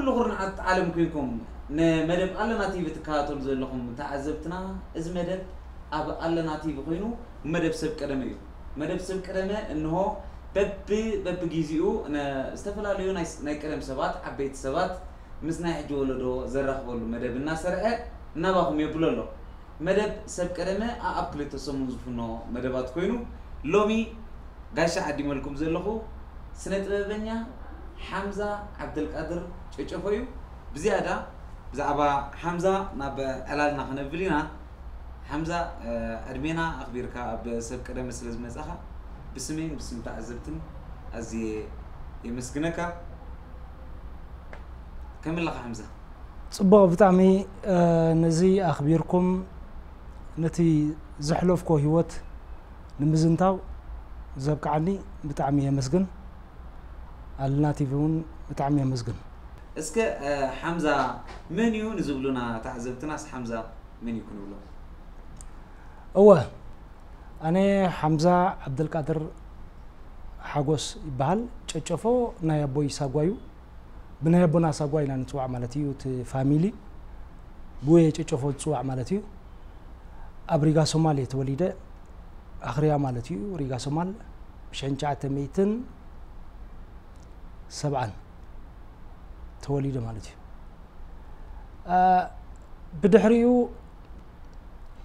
ኩሉ ኩርናዓት ዓለም ኮይንኩም ንመደብ ኣለና ቲቪ ትከታተሉ ዘለኹም ተዓዘብትና እዚ መደብ ኣብ ኣለና ቲቪ ኮይኑ መደብ ሰብ ቀደመ እዩ መደብ ሰብ ቀደመ እንሆ በቢ በቢግዚኡ ዝተፈላለዩ ናይ ቀደም ሰባት ዓበይቲ ሰባት ምስ ናይ ሕጂ ወለዶ ዘራኽበሉ መደብ እናሰርሐ እናባኹም የብሎ ኣሎ መደብ ሰብ ቀደመ ኣብ ክልተ ሰሙን ዝፍኖ መደባት ኮይኑ ሎሚ ጋሻ ዓዲመልኩም ዘለኹ ስነ ጥበበኛ حمزة عبد القادر تشوفوا بزيادة بزعبا حمزة ناب نحن خنبلينا حمزة أرمينا أخبيرك بسبك رمس لازم نزخة بسمين بسم تعزبتن أزي يمسكنك كم لك حمزة صباح بتعمي نزي أخبيركم نتي زحلوف كوهيوت نمزنتاو زبك عني بتعمي يمسكن ኣለና ቲቪ እውን ብጣዕሚ የመስግን እስከ ሓምዛ መን እዩ ንዝብሉና ተዓዘብትናስ ሓምዛ መን እዩ ክንብሎ እወ ኣነ ሓምዛ ዓብደልቃድር ሓጎስ ይበሃል ጨጨፎ ናይ ኣቦይ ሳጓ እዩ ብናይ ኣቦና ሳጓ ኢና ንፅዋዕ ማለት እዩ እቲ ፋሚሊ ብወየ ጨጨፎ ዝፅዋዕ ማለት እዩ ኣብ ሪጋ ሶማል የተወሊደ ኣኽርያ ማለት እዩ ሪጋ ሶማል ብ9ሸ ሰብዓን ተወሊዱ ማለት እዩ ብድሕሪኡ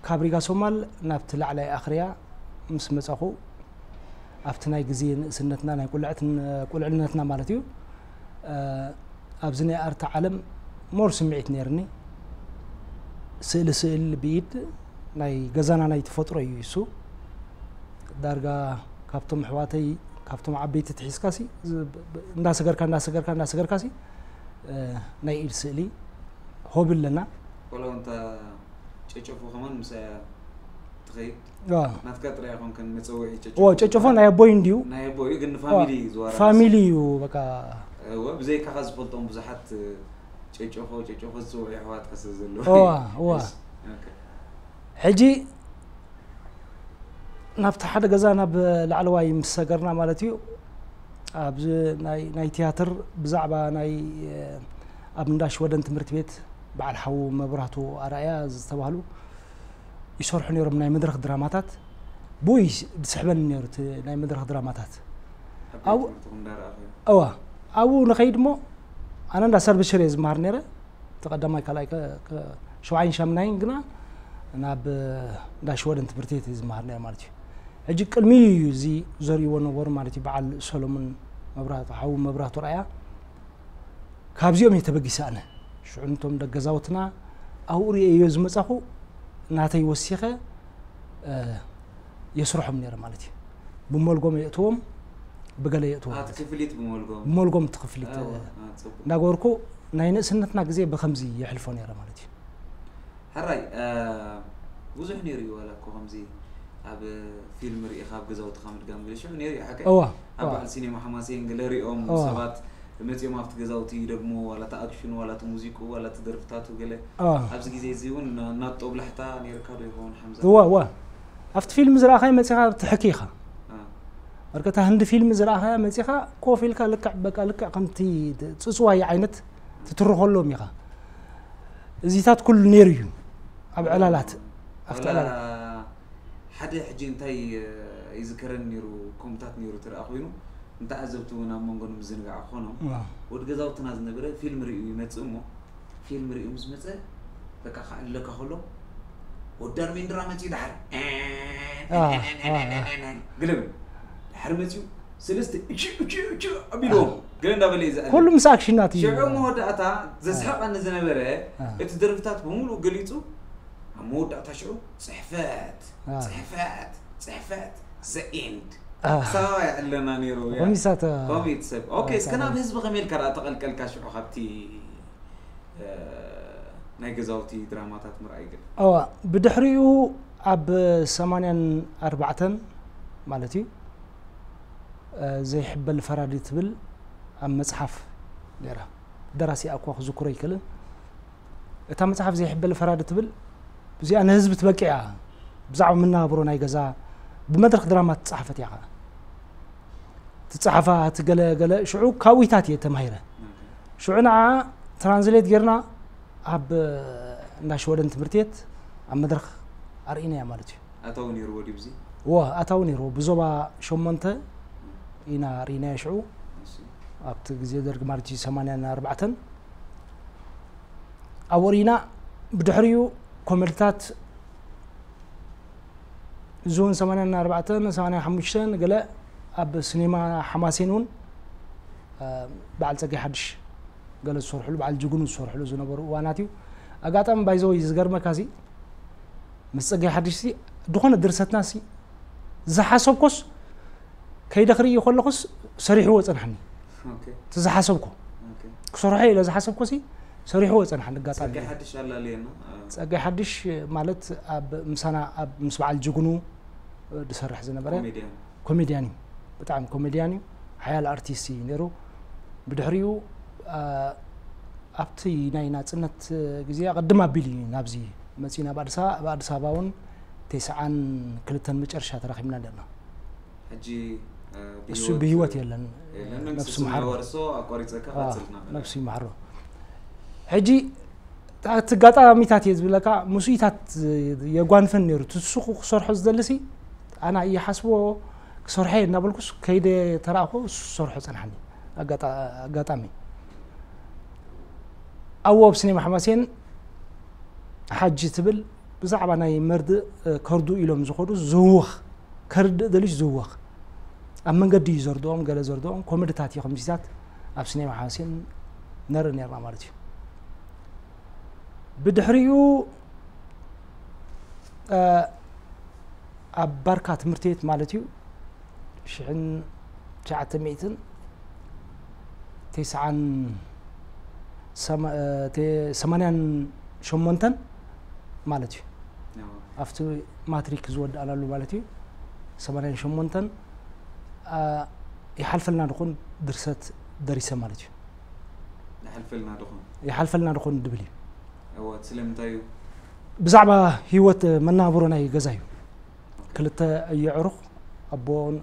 ካብ ሪጋ ሶማል ናብቲ ላዕላይ ኣኽርያ ምስ መፀኹ ኣብቲ ናይ ግዜ ንእስነትና ናይ ቁልዕልነትና ማለት እዩ ኣብዚ ናይ ኣርታ ዓለም ሞር ስምዒት ነይርኒ ስእሊ ስእል ብኢድ ናይ ገዛና ናይ ተፈጥሮ እዩ እሱ ዳርጋ ካብቶም ኣሕዋተይ كفتم عبيت تحس كاسي الناس غير كان الناس غير كان الناس غير كاسي ناي إرسالي هو بلنا ولو أنت تشوفه كمان مسا تغيب آه ما تكتر يا خم كان متسوي تشوفه أوه تشوفه ناي بوي نديو ناي بوي يمكن فاميلي زوار فاميلي وبكا هو بزي كخز بطن بزحت تشوفه تشوفه زوي حوات خس زلوا أوه أوه حجي نفت حد جزانا بالعلواي مسجرنا مالتي أبز ناي ناي تياتر بزعبة ناي أبنداش ودن تمرت بيت بعد حو مبرهتو أرايا زتبهلو يشرحني رب ناي مدرخ دراماتات بويش بسحبن نيرت ناي مدرخ دراماتات أو أو أو نخيد مو أنا ندا سر بشريز مارنيرة تقدم ماي كلاي شو عين شام ناين قنا ناب داش ودن تمرتيت زمارنيرة مالتي ሕጂ ቅድሚ እዩ እዚ ዘርእይዎ ነበሩ ማለት እዩ በዓል ሰሎሙን መብራህቱ ሓዊ መብራህቱ ረኣያ ካብዚኦም እየ ተበጊሰ ኣነ ሽዑ ንቶም ደገዛውትና ኣብኡ ርአ እዮ ዝመፃኹ ናተይ ወሲኸ የስርሖም ነረ ማለት እዩ ብመልጎም የእትዎም ብገለ የእትዎም ብመልጎም እቲ ክፍሊት እንዳገበርኩ ናይ ንእስነትና ግዜ ብከምዚ የሕልፎ ነረ ማለት እዩ ሕራይ ብዙሕ ነይሩ እዩ ዋላ እኮ ከምዚ اب فيلم ري اخاب غزاو تخامد قام قال شنو نيري حكا اوا اب على سينما حماسين قال ري ام سبات متى ما افت غزاو تي دغمو ولا تا اكشن ولا تا موزيكو ولا تا درفتاتو قال اب زي زي زيون ناطو بلحتا نيركادو يهون حمزه اوا اوا افت فيلم زراخه متى خا تحكيخه أركتها هند فيلم زراها مسيخة كو فيلكا لك بكا لك قمتي تسوى هي عينت تتروخ لهم يخا زيتات كل نيريو أبو علالات أخت علالات ሓደ ሕጂ እንታይ ይዝከረን ነይሩ ከምኡታት ነይሩ ትረአ ኮይኑ እንታይ ኣዘብቲ እውን ኣብ መንጎ ንምዝንጋዕ ክኾኖም ወዲ ገዛውትና ዝነበረ ፊልም ርዩ ይመፅእ እሞ ፊልም ርዩ ምስ መፀ በቃ ክዕልለካ ከሎ ወዳን ሜንድራ መፅኡ ዳሓር ግለብ ዳሓር መፅኡ ሰለስተ እቺ እቺ እቺ ኣቢልዎም ገለ እንዳበለ እዩ ዝኣለ ኩሉ ምስ ኣክሽናት እዩ ሽዑ መወዳእታ ዘስሓቐኒ ዝነበረ እቲ ደርፍታት ብምሉእ ገሊፁ عمود تشعو آه. صحفات صحفات صحفات ذا اند سوا يعلنا نيرو يا قميصات قميص آه. اوكي سكنا بحزب بغميل كرا كل كاشعو خبتي آه، نيجزوتي دراماتات مرأيق ምርኣይ بدحريو اب سمانيا اربعة مالتي زي حب الفرادي تبل ام مصحف መፅሓፍ دراسي اكو ኣኳ ክዝክሮ اتا مصحف زي حب الفرادي تبل بزي أنا هزبت بكيا بزعم منا برونا يجزا بمدرخ دراما تصحفت يعها تصحفها تقل قل شعو كاوي تاتي تمهيرة شعنا ترانزليت جرنا أب ناش ولد تمرتيت أم مدرخ أرينا يا مالتي أتوني رودي بزي و أتوني رو بزوبا شومنتا إنا رينا شعو أبت زيدر مارتي سمانة أربعة أورينا بدحريو ኮሚኒቲታት ዞን 84 85 ገለ ኣብ ሲኒማ ሓማሴን እውን በዓል ፀጋይ ሓድሽ ገለ ዝሰርሕሉ በዓል ጅጉን ዝሰርሕሉ ዝነበሩ እዋናት እዩ ኣጋጣሚ ባይዘ ወይ ዝገርመካ ዚ ምስ ፀጋይ ሓድሽ ሲ ድኾነ ድርሰትና ሲ ዝሓሰብኮስ ከይደ ክርእዮ ከለኹስ ሰሪሕዎ ፅንሐኒ ቲ ዝሓሰብኮ ክሰርሖ ኢለ ዝሓሰብኮ ሲ ሰሪሕዎ ፀናሓን ኣጋጣሚ ፀጋይ ሓድሽ ማለት ኣብ ምሳና ኣብ ምስ በዓል ጅግኑ ዝሰርሕ ዝነበረ ኮሜድያን እዩ ብጣዕሚ ኮሜድያን እዩ ሓያል ኣርቲስት እዩ ነይሩ ብድሕሪኡ ኣብቲ ናይ ናፅነት ግዜ ቅድም ኣቢል እዩ ናብዚ መፂና ኣብ ኣዲስ ኣበባ እውን ተስዓን ክልተን መጨረሻ ተራኪብና ኣለና እሱ ብሂወት የለን ነፍሲ መሓሮ ነፍሲ መሓሮ ሕጂ እቲ ጋጣሚታት እየ ዝብለካ ምስኢታት የጓንፈን ነይሩ ትስኹ ክሰርሖ ዝደልሲ ኣና እየ ሓስቦ ክሰርሐ እናበልኩስ ከይደ ተረእኮ ዝሰርሖ ፀናሕኒ ኣጋጣሚ ኣብ ወብ ሲኒማ ሕማሴን ሓጂ ትብል ብዛዕባ ናይ መርዲእ ከርድኡ ኢሎም ዝኸዱ ዝውኽ ከርድእ ደልዩ ዝውኽ ኣብ መንገዲ እዩ ዘርድኦም ገለ ዘርድኦም ኮሜድታት እዩ ከምዚታት ኣብ ሲኒማ ሓማሴን ነርኢ ነርና ማለት እዩ بدحريو آه باركا تمرتيت مالتيو شعن تشعت ميتن تسعن سما تي سمانين شومونتن مالتي افتو ماتريك زود على لو مالتي سمانين شومونتن آه يحلف لنا نكون درست دريسه مالتي يحلف لنا نكون يحلف لنا نكون دبليو ህይወት ስለምንታይ እዩ ብዛዕባ ህይወት መናባብሮና እዩ ገዛ እዩ ክልተ የዕሩኽ ኣቦን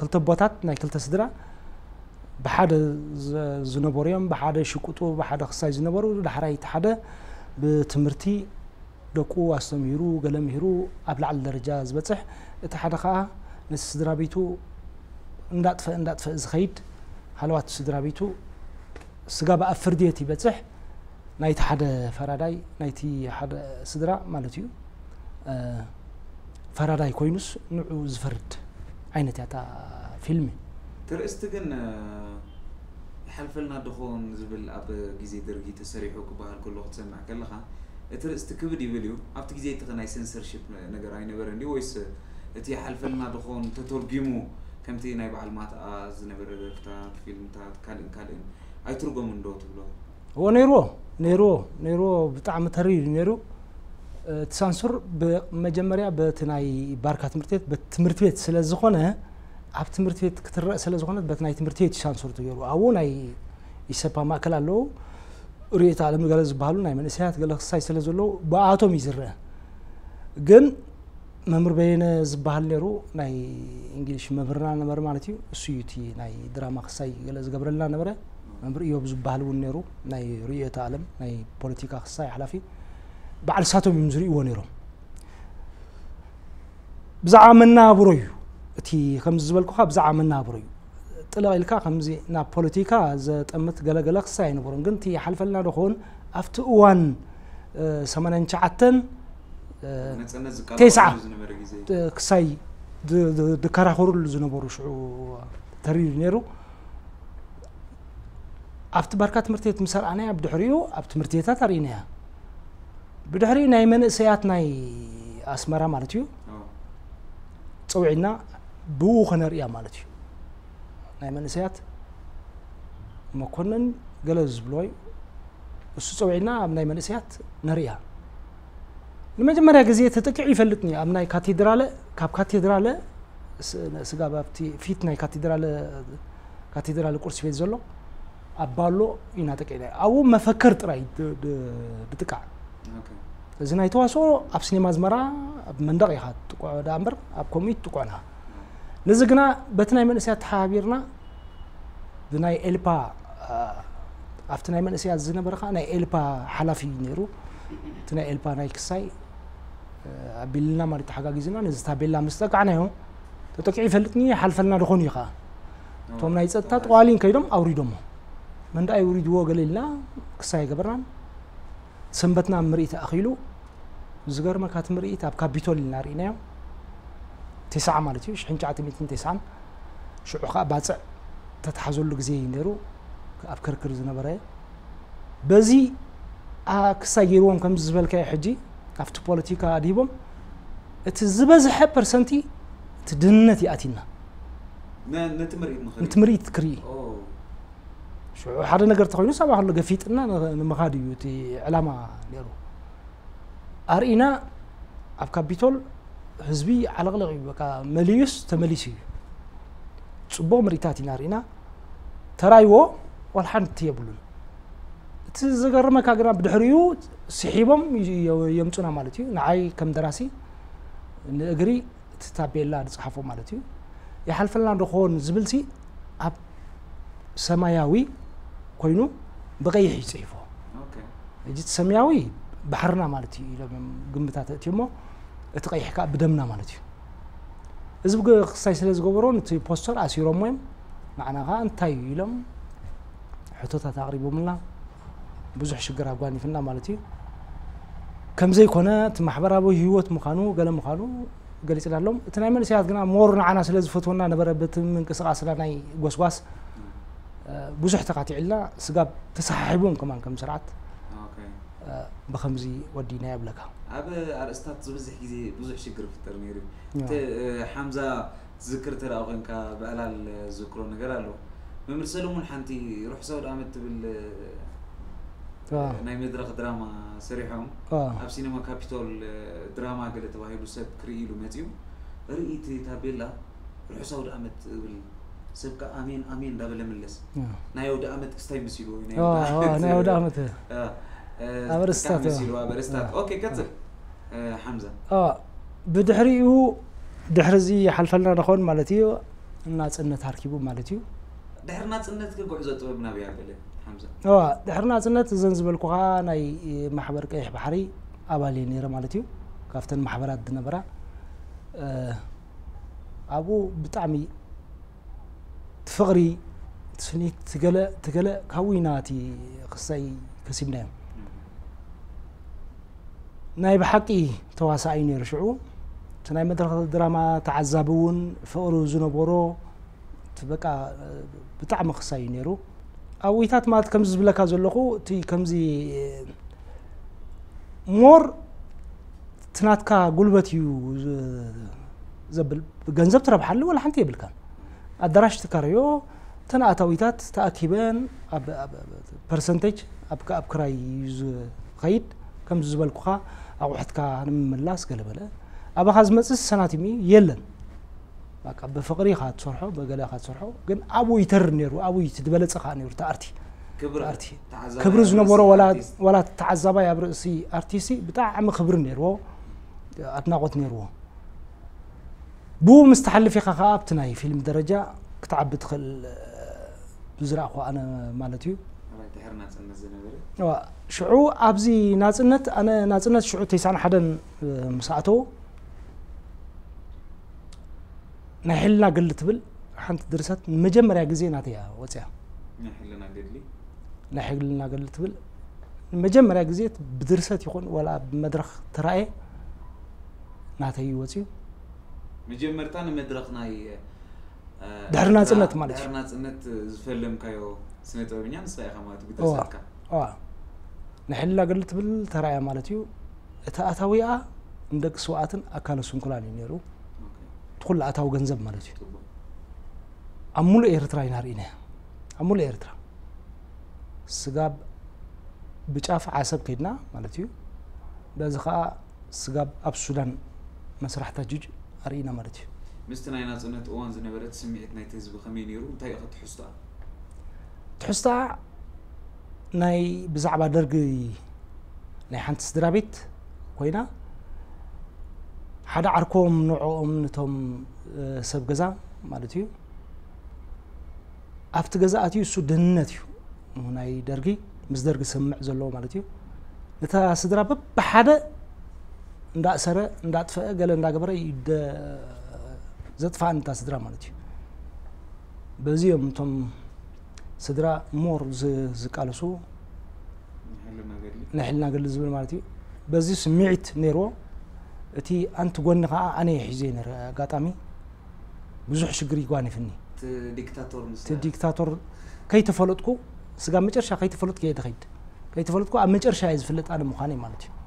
ክልተ ቦታት ናይ ክልተ ስድራ ብሓደ ዝነበሩ እዮም ብሓደ ሽቁጡ ብሓደ ክሳይ ዝነበሩ ዳሕራይ እቲ ሓደ ብትምህርቲ ደቁ ኣስተምሂሩ ገለ ምሂሩ ኣብ ላዕሊ ደረጃ ዝበፅሕ እቲ ሓደ ከዓ ነቲ ስድራ ቤቱ እንዳጥፈእ እንዳጥፈእ ዝኸይድ ሃለዋት ስድራ ቤቱ ስጋ ብኣብ ፍርድየት ይበፅሕ ናይቲ ሓደ ፈራዳይ ናይቲ ሓደ ስድራ ማለት እዩ ፈራዳይ ኮይኑስ ንዑ ዝፈርድ ዓይነት እያታ ፊልሚ ትርእስቲ ግን ይሓልፈልና ድኾን ዝብል ኣብ ግዜ ድርጊት ተሰሪሑ ክበሃል ከሎ ክትሰምዕ ከለካ እቲ ርእስቲ ክብድ ይብል እዩ ኣብቲ ግዜ ቲ ናይ ሰንሰርሽፕ ነገር ኣይነበረ ዲ ወይስ እቲ ሓልፈልና ድኾን ተተርጊሙ ከምቲ ናይ በዓል ማትኣ ዝነበረ ደርፍታት ፊልምታት ካልእን ካልእን ኣይትርጎምን ዶ ትብሎ ነይርዎ ነይርዎ ነይርዎ ብጣዕሚ ተሪር ነይሩ እቲ ሳንሱር መጀመርያ በቲ ናይ ባርካ ትምህርቲ ቤት በቲ ትምህርቲ ቤት ስለ ዝኾነ ኣብ ትምህርቲ ቤት ክትረአ ስለ ዝኾነ በቲ ናይ ትምህርቲ ቤት ሳንሱር ገይሩ ኣብኡ ናይ ኢሰፓ ማእከል ኣለዉ ርኢት ኣለም ገለ ዝበሃሉ ናይ መንእሰያት ገለ ክሳይ ስለ ዘለዉ ብኣቶም እዩ ዝረአ ግን መምህር በየነ ዝበሃል ነይሩ ናይ እንግሊሽ መምህርና ነበረ ማለት እዩ እሱ እዩ እቲ ናይ ድራማ ክሳይ ገለ ዝገብረልና ነበረ ممبر يوب زبال ونيرو ناي ريت عالم ناي بوليتيكا خصاي حلفي بعد ساتو ممزري ونيرو بزعم النابروي تي خمس زبل كوخا بزعم النابروي طلع الكا خمزي نا بوليتيكا زت امت غلا غلا خصاي نبرون غنتي حلفلنا دخون افت وان سمنن شعتن تيسعة كساي د د د كراخور اللي زنبورو شعو تريد نيرو ኣብቲ ባርካ ትምህርቲ ቤት ምስ ረኣናያ ብድሕሪኡ ኣብ ትምህርቲ ቤታት ኣርእናያ ብድሕሪ ናይ መንእሰያት ናይ ኣስመራ ማለት እዩ ፀውዒና ብኡ ክነርእያ ማለት እዩ ናይ መንእሰያት መኮንን ገለ ዝብሎ እሱ ፀውዒና ኣብ ናይ መንእሰያት ነርእያ ንመጀመርያ ግዜ ተጠቂዑ ይፈልጥኒ ኣብ ናይ ካቴድራለ ካብ ካቴድራለ ስጋ ኣብቲ ፊት ናይ ካቴድራለ ካቴድራለ ቁርሲ ቤት ዘሎ ኣባሎ ኢና ተቀዳ ኣብኡ መፈክር ጥራይ ብጥቃዕ እዚ ናይ ተዋስኦ ኣብ ሲኔማ ዝመራ ኣብ መንደቕ ኢኻ ትቁዖ ዳ እምበር ኣብ ከምኡ ትቁዕንኻ ነዚ ግና በቲ ናይ መንእስያት ተሓባቢርና ብናይ ኤልፓ ኣብቲ ናይ መንእስያት ዝነበረ ከዓ ናይ ኤልፓ ሓላፊ ነይሩ እቲ ናይ ኤልፓ ናይ ክሳይ ኣቢልና ማለት ተሓጋጊዝና ነዚ ታቤላ ምስ ጠቃዕናዮ ተጠቂዕ ይፈልጥኒ ሓልፈልና ድኾኑ እዩ ከዓ እቶም ናይ ፀጥታ ጠዋሊን ከይዶም ኣውሪዶሞ من رأي يريد وقليلا كساي قبران سنبتنا مرئيت أخيلو زغر ما كانت مرئيت أبكى بيتول النار إنا تسعة مالتي شحن جعت ميتين تسعة شعو خا باتسع تتحزل لك زي نيرو أبكر كرزنا براي بزي آه، كساي يروم كم زبال كاي حجي أفتو بوليتيكا أديبهم اتزبزح برسنتي تدنتي أتينا نتمرئيت نتمرئيت كري أوه. حدا نقدر تقولين سبعة هلا قفيت إن أنا مغادي يوتي علامة ليرو أرينا أبكا بيتول حزبي على غلق بكا مليوس تمليسي تصبو مريتاتي نارينا ترايو والحن تيبلون تزغر ما كاغنا بدحريو سحيبهم يمتونا مالتي نعاي كم دراسي نقري تتابيلا نصحفو مالتي يحلفلنا نخون زبلسي أب سماياوي ኮይኑ ብቀይሕ እዩ ፅሒፎ እጂ ሰማያዊ ባሕርና ማለት እዩ ኢሎም ግምታት እትዮ እሞ እቲ ቀይሕ ከዓ ብደምና ማለት እዩ እዚ ክሳይ ስለ ዝገበሮ ነቲ ፖስተር ኣሲሮሞ እዮም ንዓና ከዓ እንታይ እዩ ኢሎም ሕቶታት ኣቕሪቦምና ብዙሕ ሽግር ኣጓኒፍና ማለት እዩ ከም ዘይኮነ እቲ ማሕበራዊ ህይወት ምዃኑ ገለ ምዃኑ ገሊፅና ኣሎም እቲ ናይ መንእሰያት ግና ሞር ንዓና ስለ ዝፈትወና ነበረ በቲ ምንቅስቃስና ናይ ጎስጓስ بزح تقاطي علا سقاب تصححبون كمان كم سرعة أوكي بخمزي ودينا يبلكا أبا أرستات زبزح كذي بزح شكر في الترنير حمزة ذكرت له أغنكا بألا الزكرون نقرأ له ممر سلمون حانتي روح سود آمدت بال نايم يدرق دراما سريحهم أب سينما كابيتول دراما قلت واهي بسب كريلو ماتيو رئيتي تابيلا روح سود آمدت بال سبك آمين آمين دبل ملس نايو دامت كستاي مسيلو نايو دامت أبرستات مسيلو أبرستات أوكي كتل حمزة آه بدحريو دحر زي حلفلنا نخون مالتيو الناس إن تركيبو مالتيو دحر ناس إن تكون جزء طبعا بيا بله حمزة آه دحر ناس إن تزنزبل كوها ناي محبر كيح بحري أبالي نيرة مالتيو كافتن محبرات دنبرة أبو بتعمي فغري تسني تقلا تقلا كويناتي قصي كسبنا ناي بحقي عيني رشعو تناي مدرخ دراما تعذبون فقر زنبورو تبقى بطعم خصاي نيرو أويتات مالت كمز زبلكا زلقو تي كمزي مور ትናትካ قلبتي እዩ جنزب ገንዘብ ትረብሓሉ ወላ ሓንቲ የብልካን أدرش تكريو تنا أتويتات تأكيبان أب أب برسنتج أب أب كرايز خيد كم زبال كخا أو حد كا من لاس قلبة لا أبا خزمة السنة تمي يلن بقى بفقري خات صرحو بقلا خات صرحو قن أبو يتر نيرو أبو يتدبل تسخ نيرو تأرتي كبر أرتي كبر زنا ولا ولا تعزبا يا برسي أرتيسي بتاع عم خبر نيرو أتناقض نيرو بو مستحلفي خاابتنا في فيلم درجة كتعب تخل آه، بزرع أخو أنا مالتيو و شعو أبزي ناتسنت أنا ناتسنت شعو تيسان حدا آه، مساعته نحلنا قلة تبل حنت درسات مجمرة جزي ناتيا وتيا نحلنا قلة نحلنا قلة تبل مجمرة جزيت بدرسات يكون ولا بمدرخ ترأي ناتي وتيو መጀመርታ ንመድረኽ ናይ ዳርናፅነት ማለት እዩ ዳርናፅነት ዝፈለምካዮ ስነ ጥበብኛ ንስ ኢኻ ማለት እዩ ብተሰካ ንሕልላ ገሊ ትብል ተራእያ ማለት እዩ እቲ ኣታዊኣ ንደቂ ሰብኣትን ኣካለ ስንኩላን እዩ ነይሩ እቲ ኩሉ ኣታዊ ገንዘብ ማለት እዩ ኣብ ሙሉእ ኤርትራ ኢና ርኢና ኣብ ሙሉእ ኤርትራ ስጋብ ብጫፍ ዓሰብ ከይድና ማለት እዩ በዚ ከዓ ስጋብ ኣብ ሱዳን መስራሕታ ጅጅ ኣርኢና ማለት እዩ ምስቲ ናይ ናፅነት እዋን ዝነበረት ስምዒት ናይቲ ህዝቢ ከመይ ነይሩ እንታይ ኢኸ ትሕዝቶኣ ትሕዝቶኣ ናይ ብዛዕባ ደርጊ ናይ ሓንቲ ስድራ ቤት ኮይና ሓደ ዓርኮም ንዕኦም ነቶም ሰብ ገዛ ማለት እዩ ኣብቲ ገዛ ኣትዩ እሱ ድህንነት እዩ ናይ ደርጊ ምስ ደርጊ ስምዕ ዘለዎ ማለት እዩ ነታ ስድራ በብሓደ እንዳእሰረ እንዳጥፈአ ገለ እንዳገበረ ዘጥፋ ንታ ስድራ ማለት እዩ በዚ እዮም እቶም ስድራ ሞር ዝቃለሱ ንሕልና ገሊ ዝብል ማለት እዩ በዚ ስምዒት ነይርዎ እቲ ኣንቲ ጎኒ ከዓ ኣነ ሒዘ ነረ ኣጋጣሚ ብዙሕ ሽግር ይጓኒፍኒ እቲ ዲክታቶር ከይተፈለጥኩ ስጋ መጨረሻ ከይተፈለጥኩ እየ ተኸይድ ከይተፈለጥኩ ኣብ መጨረሻ እየ ዝፍለጥ ኣነ ምዃነ ማለት እዩ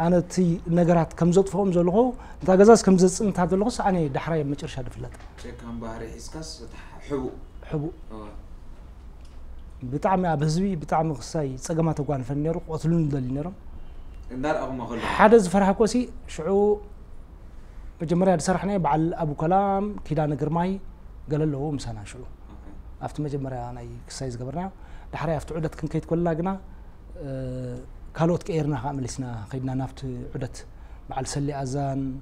أنتي نجارات كم زود فهم زلقو تجازس كم زد أنت هذا اللغز أنا دحرية ما تشرش هذا فلات كم بحري إسكاس حبو حبو بتعم يا بزوي بتعم غصاي سجمة تقوان في النير وصلون دل النير النار أغمى غل حدث فرح كوسي شعو بجمري هذا سرحنا بعل أبو كلام كده نجرماي قال له هو مسنا شو أفتح مجمري أنا يكسايز قبرنا دحرية أفتح عدة كن كيت كل لاجنا كالوت كيرنا خاملسنا خيدنا نفط عدت مع السلي أزان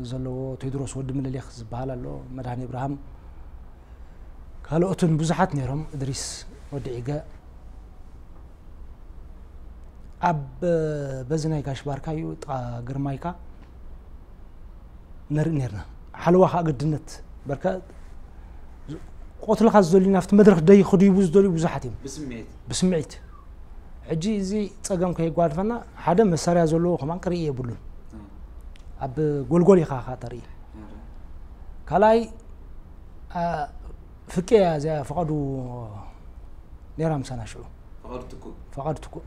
زلو تدرس ود من اللي يخز بحال الله مدهن إبراهيم كالوت بزحت نيرهم إدريس ود إيجا أب بزنا يكاش باركا يوت غرمايكا نر نيرنا حلوة خاق الدنت بركا قتل خاز زولي نفط مدرخ داي خدي بوز زولي بزحتهم بسميت بسميت ሕጂ እዚ ፀገም ከይጓድፈና ሓደ መሳርያ ዘለዎ ከማን ክርኢ የብሉን ኣብ ጎልጎል ኢኻ ካ ተርኢ ካልኣይ ፍቄ እያ እዚኣ ፈቐዱ ነራ ምሳና ሽዑ ፈቐዱ ትኩእ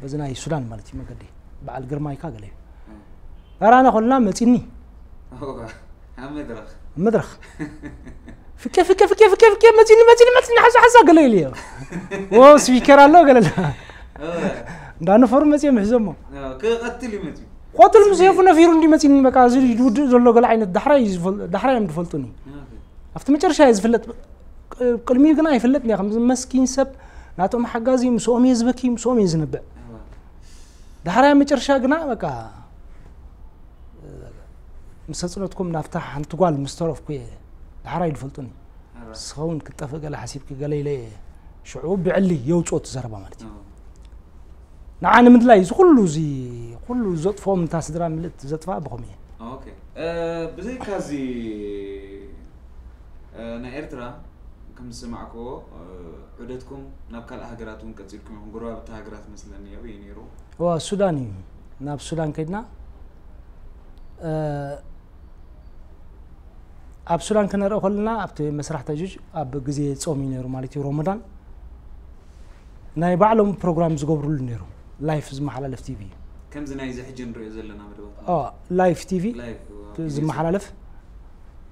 በዚ ናይ ሱዳን ማለት እዩ መንገዲ በዓል ግርማይካ ገለ እዩ ራና ኮልና መፂኒ መድረኽ فكا فكا فكا فكا فكا ما تيني ما تيني ما تيني حاجه حاجه قال لي واو سبيكر الله قال لا آه. دا نفر آه، ما تيني تيم اه كقتل ما تيم قتل انا في رندي ما تيني ما كازل يدود زلو قال عين الدحرا يزفل الدحرا يم دفلتني عرفت آه، ما ترشا يزفلت قلمي قنا يفلتني خمس مسكين سب ناتهم حجازي مسوم يزبكي مسوم يزنبع دحرا يم تشرش قنا بقى مسصنتكم نفتح انت قال اوف كويه بحراي الفلطني صون كتفق قال حسيب قال لي إيه، شعوب بعلي يوتوت زربا مالتي نعان من لاي كله زي كله زط فوم تاع صدرا ملت زط فا بغمي اوكي أه بزي كازي أه نا ارترا كم سمعكو أه عدتكم نبقى الهجراتون كتيركم هم قروا بتهجرات مثلا يبي نيرو هو سوداني ناب سودان كدنا أه، ኣብ ሱዳን ክነርኢ ከለና ኣብቲ መስራሕ ተጅጅ ኣብ ግዜ ፆም እዩ ነይሩ ማለት እዩ ሮመዳን ናይ ባዕሎም ፕሮግራም ዝገብርሉ ነይሩ ላይፍ ዝመሓላለፍ ቲቪ እዩ ከምዚ ናይ እዚ ሕጂ ንሪኦ ዘለና ላይፍ ቲቪ ዝመሓላለፍ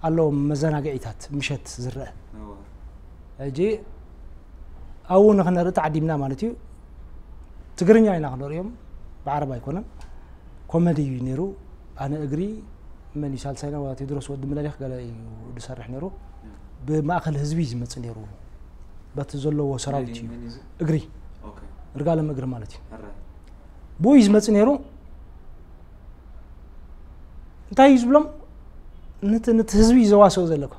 ኣለዎም መዘናግዒታት ምሸት ዝረአ ሕጂ ኣብኡ ንክነርኢ ተዓዲምና ማለት እዩ ትግርኛ ኢና ክንሪኦም ብዓረብ ኣይኮነን ኮሜዲ እዩ ነይሩ ኣነ እግሪ من يسال سينا ولا تدرس ود من قال ود سرح نيرو بماخذ حزبي زمت نيرو بتزلو وسراويتي اغري اوكي رجال ما اغري مالتي بو يزمت نيرو انت عايز بلم نت نت حزبي زوا سو زلك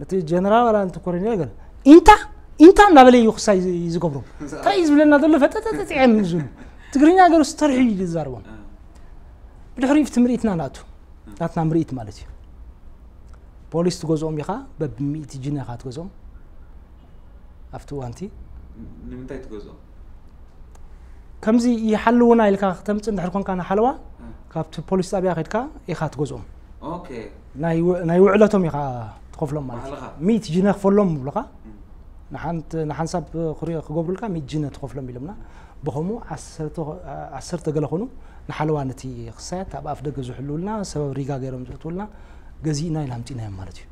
نت جنرال ولا انت كورنيل قال انت انت انا بلا يخص يزغبرو تايز بلا نضل فتت تعمل زول أنا قالوا استرحي يزاربون بدحري في تمريتنا ناتو ናትና ምርኢት ማለት እዩ ፖሊስ ትገዝኦም ኢኻ በብሚእቲ ጅነ ኢኻ ትገዝኦም ኣብቲ እዋንቲ ንምንታይ ትገዝኦም ከምዚ ይሓልውና ኢልካ ክተምፅእ እንድሕር ኮንካ ንሓለዋ ካብቲ ፖሊስ ጣብያ ከድካ ኢኻ ትገዝኦም ናይ ውዕለቶም ኢኻ ትኸፍሎም ማለት እዩ ሚእቲ ጅነ ክፈሎም ምብሉካ ንሓንሳብ ክገብሩልካ ሚእቲ ጅነ ትኸፍሎም ኢሎምና ብከምኡ ዓሰርተ ገለ ኮይኑ ንሓለዋ ነቲ ክሳያት ኣብ ኣፍ ደገ ዝሕልውልና ሰበብ ሪጋ ገይሮም ዘእትውልና ገዚእና ኢል ኣምፂእናዮም ማለት እዩ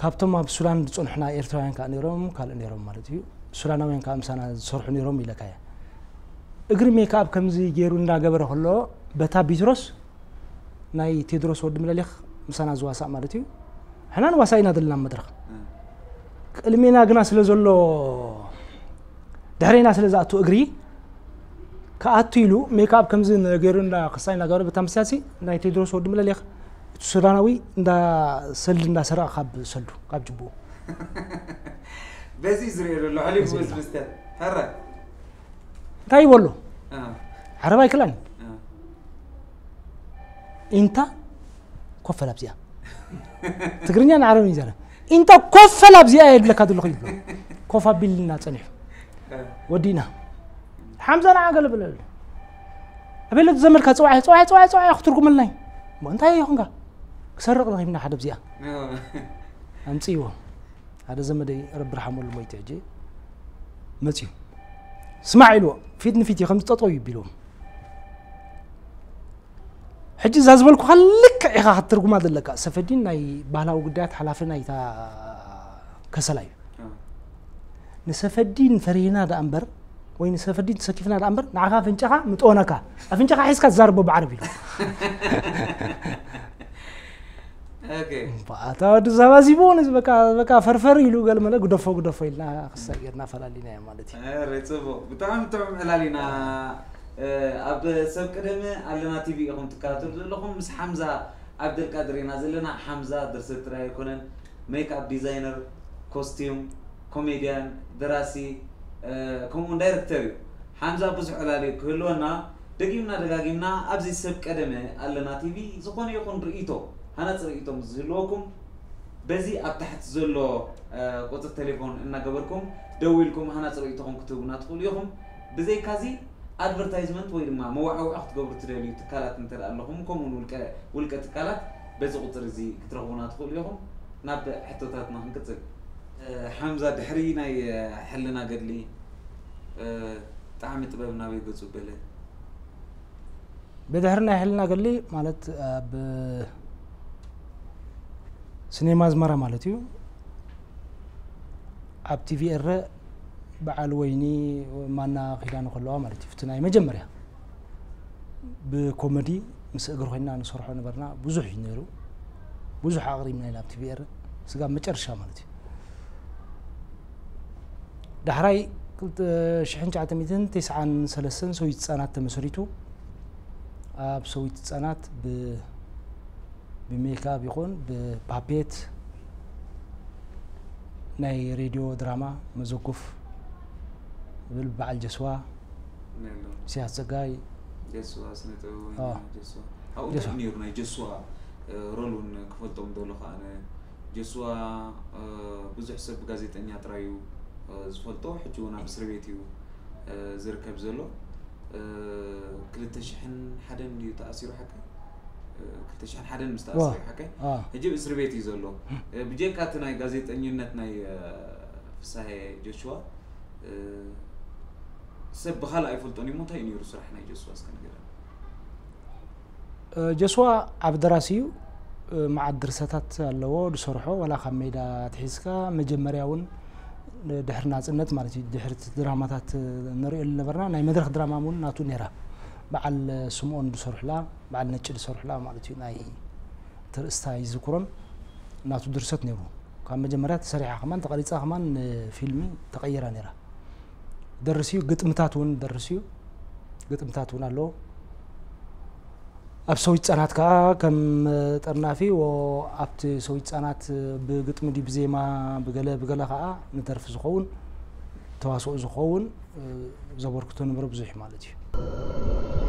ካብቶም ኣብ ሱዳን ዝፀንሑና ኤርትራውያን ከዓ ነይሮም ካልእ ነይሮም ማለት እዩ ሱዳናውያን ከዓ ምሳና ዝሰርሑ ነይሮም ኢለካ እየ እግሪ ሜ ከዓ ከምዚ ገይሩ እንዳገበረ ከሎ በታ ቢትሮስ ናይ ቴድሮስ ወዲ ምለሊኽ ምሳና ዝዋሳእ ማለት እዩ ሕና ንዋሳእ ኢና ዘለና መድረኽ ቅልሜና ግና ስለ ዘሎ ድሕረና ስለ ዝኣቱ እግሪ ከኣቱ ኢሉ ሜክኣፕ ከምዚ ነገሩ ክሳይ እናገበረ በታ መሳሲ ናይ ቴድሮስ ወዲ ምለሌኸ እቲ ሱዳናዊ ሰልዲ እዳሰረቀ ካብ ሰልዱ ካብ ጅቡኡ በዚ ዝርኦ ዘሎ ሕሊፉ መስተ ተረ እንታይ ይበሎ ዓረባ ይክላኒ እንታ ኮፈል ኣብዚኣ ትግርኛ ንዓረብን እዩ ዘረ እንታ ኮፈል ኣብዚኣ የድለካ ዘለኹ ይብሎ ኮፍ ኣቢልና ፀኒሑ ወዲእና حمزه انا عقل بلل ابي لك زمر كاع صواي صواي صواي صواي اختر قوم لنا ما انت يا هونغا كسرق لنا حد بزيا امسيو هذا زمدي رب رحمه الله ميت اجي مسي اسمع الو فيدني فيتي خمس تطوي بيلو حجي زازبلكو خليك يا خاطر قوم هذا لك سفدين ناي بالاو غدات حلافنا يتا كسلاي نسفدين فرينا دا امبر وين سفردين سكيفنا الأمر نعها فينجها متونكا أفينجها حسك زربو بعربي أوكي فأتا ودو زوازي بونس بكا بكا فرفر يلو قال ملا قدفو قدفو إلنا خسائر نافلا لنا يا مالتي أه ريتوبو بتعام تعم لنا أب سبك دمي علينا تي في إخوان تكاتر لهم مس حمزة عبد القادر ينازلنا حمزة درست رأي كونن ميك أب ديزاينر كوستيوم كوميديان دراسي ከምኡ ውን ዳይረክተር እዩ ሓምዛ ብዙሕ ዕላል ክህልወና ደጊምና ደጋጊምና ኣብዚ ሰብ ቀደመ ኣለና ቲቪ ዝኾነ ይኹን ርእቶ ሃናፅ ርእቶም ዝህልወኩም በዚ ኣብ ታሕቲ ዘሎ ቁፅር ቴሌፎን እናገበርኩም ደው ኢልኩም ሃናፅ ርእቶኹም ክትህቡና ትኽእሉ ኢኹም ብዘይካዚ ኣድቨርታይዝመንት ወይ ድማ መዋዕውዒ ክትገብሩ ትደልዩ ትካላት እንተ ኣለኹም ከምኡውን ውልቀ ትካላት በዚ ቁፅር እዚ ክትረኽቡና ትኽእሉ ኢኹም ናብ ሕቶታትና ክንቅፅል ሓምዛ ድሕሪ ናይ ሕልና ገድሊ ብጣዕሚ ጥበብ ናበይ ገፁ በለ ብድሕሪ ናይ ሕልና ገድሊ ማለት ኣብ ስኔማ ዝመራ ማለት እዩ ኣብ ቲቪ ኤረ በዓል ወይኒ ማና ኪዳኑ ከለዋ ማለት እዩ እቲ ናይ መጀመርያ ብኮሜዲ ምስ እግሪ ኮይና ንሰርሖ ነበርና ብዙሕ እዩ ነይሩ ብዙሕ ኣቕሪብና ኢና ኣብ ቲቪ ኤረ ስጋ መጨረሻ ማለት እዩ ዳሕራይ 1993 ሰዊት ህፃናት ተመሰሪቱ ኣብ ሰዊት ህፃናት ብሜካብ ይኹን ብፓፔት ናይ ሬድዮ ድራማ መዘጉፍ ዝብል በዓል ጀስዋ ስያት ፀጋይ ኣብኡ ናይ ጀስዋ ሮል እውን ክፈልጦም ደሎ ከዓ ጀስዋ ብዙሕ ሰብ ጋዜጠኛ ጥራይ እዩ ዝፈልጦ ሕጂ እውን ኣብ እስር ቤት እዩ ዝርከብ ዘሎ ክልተ ሽሕን ሓደን እዩ ተኣሲሩ ሓካይ ክልተ ሽሕን ሓደን ምስ ተኣሲሩ ሓካይ ሕጂ እስር ቤት እዩ ዘሎ ብጀካ እቲ ናይ ጋዜጠኝነት ናይ ፍሳሐ ጆሽዋ ሰብ ብካልእ ኣይፈልጦን እዩ እንታይ እዩ ነይሩ ስራሕ ናይ ጆስዋ እስከንገረን ጀስዋ ኣብ ደራሲ እዩ መዓት ድርሰታት ኣለዎ ዝሰርሖ ዋላ ካብ ሜዳ ትሒዝካ መጀመርያ እውን دحرنا صنت مالتي دحرت دراماتات نري اللي برنا ناي مدرخ دراما مول ناتو نيرا مع السمون بسرحلا مع النتش بسرحلا مالتي ناي ترستا يذكرون ناتو درست نيرو كان مجمرات تسريعه كمان تقريصا كمان فيلمي تغير نيرا درسيو قد متاتون درسيو قد متاتون الله ኣብ ሰዊት ህፃናት ከዓ ከም ጠርናፊ ኣብቲ ሰዊት ህፃናት ብግጥምዲ ብዜማ ብገለ ብገለ ከዓ ንተርፊ ዝኸውን ተዋስኦ ዝኸውን ዘበርክቶ ንብረ ብዙሕ ማለት እዩ